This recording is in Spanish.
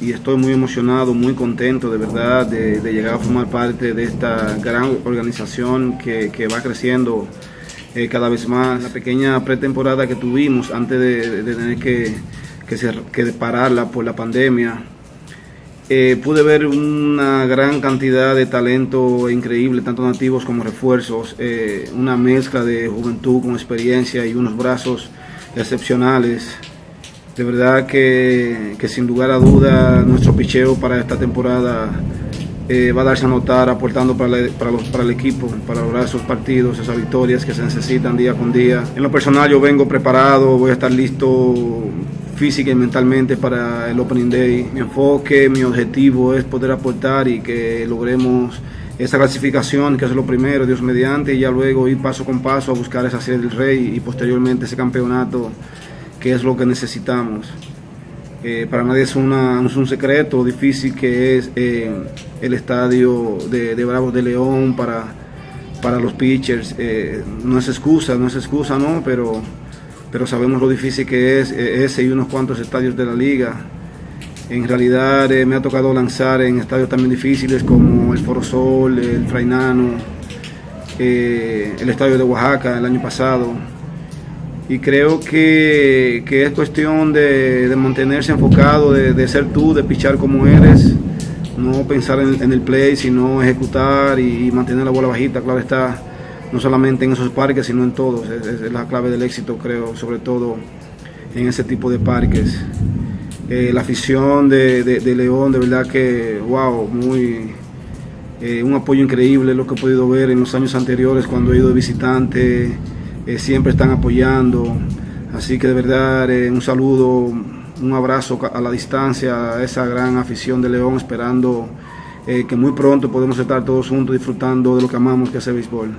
y estoy muy emocionado, muy contento de verdad de, llegar a formar parte de esta gran organización que, va creciendo eh, cada vez más. La pequeña pretemporada que tuvimos antes de, tener que, pararla por la pandemia, eh, pude ver una gran cantidad de talento increíble, tanto nativos como refuerzos, eh, una mezcla de juventud con experiencia y unos brazos excepcionales. De verdad que, sin lugar a duda nuestro picheo para esta temporada eh, va a darse a notar aportando para, para, el equipo, para lograr esos partidos, esas victorias que se necesitan día con día. En lo personal yo vengo preparado, voy a estar listo física y mentalmente para el Opening Day. Mi enfoque, mi objetivo es poder aportar y que logremos esa clasificación, que es lo primero, Dios mediante, y ya luego ir paso con paso a buscar esa serie del Rey y posteriormente ese campeonato qué es lo que necesitamos. Eh, para nadie es, una, es un secreto difícil que es eh, el estadio de, Bravos de León para, para los pitchers. Eh, no es excusa, no es excusa, ¿no? Pero, pero sabemos lo difícil que es ese y unos cuantos estadios de la liga. En realidad me ha tocado lanzar en estadios también difíciles como el Foro Sol, el Frainano, el estadio de Oaxaca el año pasado y creo que, es cuestión de, mantenerse enfocado, de, ser tú, de pichar como eres, no pensar en, el play, sino ejecutar y, mantener la bola bajita, claro está, no solamente en esos parques, sino en todos, es, la clave del éxito, creo, sobre todo en ese tipo de parques. Eh, la afición de, León, de verdad que, wow, muy... Eh, un apoyo increíble lo que he podido ver en los años anteriores cuando he ido de visitante, eh, siempre están apoyando. Así que de verdad eh, un saludo, un abrazo a la distancia a esa gran afición de León, esperando eh, que muy pronto podemos estar todos juntos disfrutando de lo que amamos que es el béisbol.